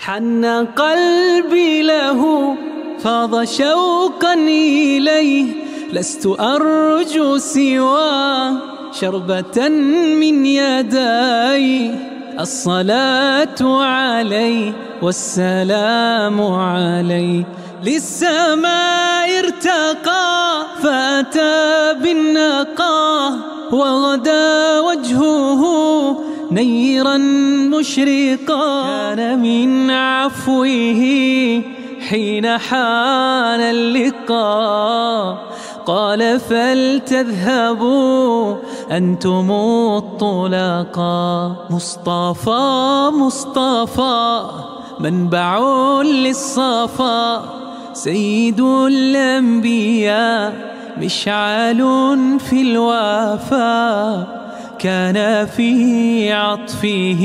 حن قلبي له فاض شوقا إليه لست أرجو سوى شربة من يدي الصلاة علي والسلام علي للسماء ارتقى فأتى بالنقاه وغدا وجهه نيرا مشرقا كان من عفوه حين حان اللقاء. قال فلتذهبوا أنتم الطلقاء. مصطفى مصطفى منبع للصفا. سيد الأنبياء مشعل في الوفا. كان في عطفه.